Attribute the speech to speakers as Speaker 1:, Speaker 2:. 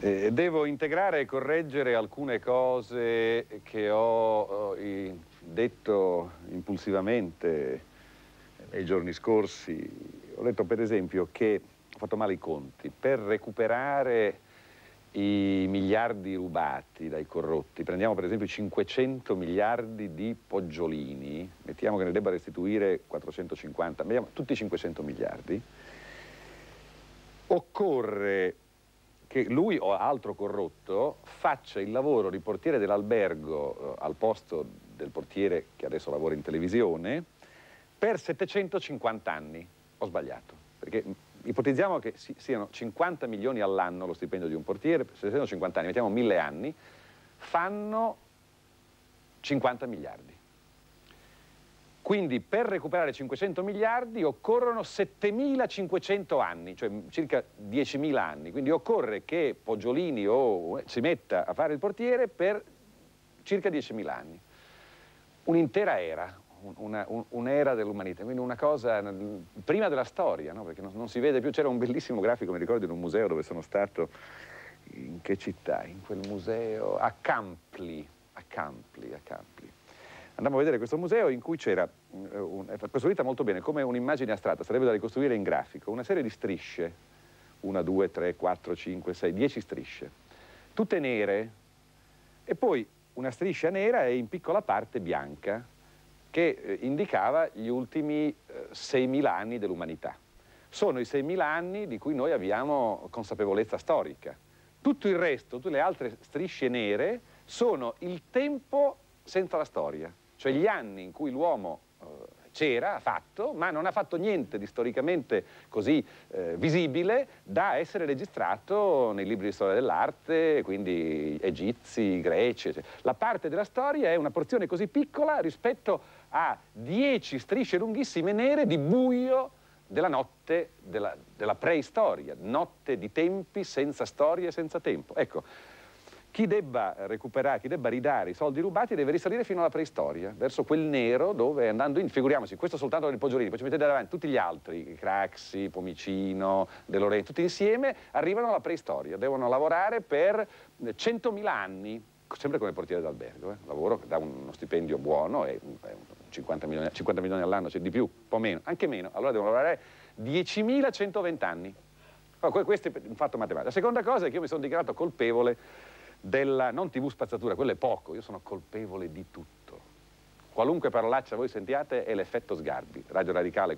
Speaker 1: devo integrare e correggere alcune cose che ho detto impulsivamente nei giorni scorsi. Ho detto per esempio che ho fatto male i conti. Per recuperare i miliardi rubati dai corrotti, prendiamo per esempio i 500 miliardi di Poggiolini, mettiamo che ne debba restituire 450, vediamo tutti i 500 miliardi, occorre che lui o altro corrotto faccia il lavoro di portiere dell'albergo eh, al posto del portiere che adesso lavora in televisione per 750 anni. Ho sbagliato, perché ipotizziamo che si, siano 50 milioni all'anno lo stipendio di un portiere, per 750 anni, mettiamo 1000 anni, fanno 50 miliardi. Quindi per recuperare 500 miliardi occorrono 7.500 anni, cioè circa 10.000 anni. Quindi occorre che Poggiolini o, si metta a fare il portiere per circa 10.000 anni. Un'intera era, un'era un dell'umanità, quindi una cosa prima della storia, no? perché non, non, si vede più. C'era un bellissimo grafico, mi ricordo, in un museo dove sono stato, in che città? In quel museo, a Campli, a Campli, a Campli andammo a vedere questo museo in cui c'era, è costruita molto bene, come un'immagine astratta, sarebbe da ricostruire in grafico, una serie di strisce, una, due, tre, quattro, cinque, sei, dieci strisce, tutte nere, e poi una striscia nera e in piccola parte bianca, che eh, indicava gli ultimi eh, 6.000 anni dell'umanità. Sono i 6.000 anni di cui noi abbiamo consapevolezza storica. Tutto il resto, tutte le altre strisce nere, sono il tempo senza la storia cioè gli anni in cui l'uomo eh, c'era, ha fatto, ma non ha fatto niente di storicamente così eh, visibile da essere registrato nei libri di storia dell'arte, quindi egizi, greci, eccetera. La parte della storia è una porzione così piccola rispetto a dieci strisce lunghissime nere di buio della notte della, della preistoria, notte di tempi senza storia e senza tempo. Ecco, chi debba recuperare, chi debba ridare i soldi rubati deve risalire fino alla preistoria, verso quel nero dove andando in, figuriamoci, questo soltanto il Poggiolini, poi ci mettete davanti tutti gli altri, Craxi, Pomicino, De Lorenzo, tutti insieme arrivano alla preistoria, devono lavorare per 100.000 anni, sempre come portiere d'albergo, eh? lavoro da uno stipendio buono, e, 50 milioni, 50 milioni all'anno, cioè di più, un po' meno, anche meno, allora devono lavorare 10.120 anni. questo è un fatto matematico. La seconda cosa è che io mi sono dichiarato colpevole della, non tv spazzatura, quello è poco, io sono colpevole di tutto. Qualunque parolaccia voi sentiate è l'effetto Sgarbi, Radio Radicale